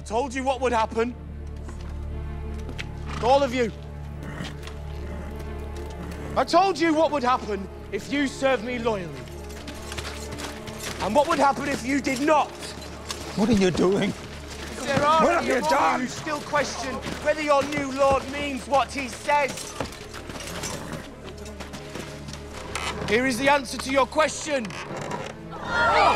I told you what would happen. All of you. I told you what would happen if you served me loyally. And what would happen if you did not. What are you doing? There are What have you done? who still question whether your new lord means what he says. Here is the answer to your question. Oh!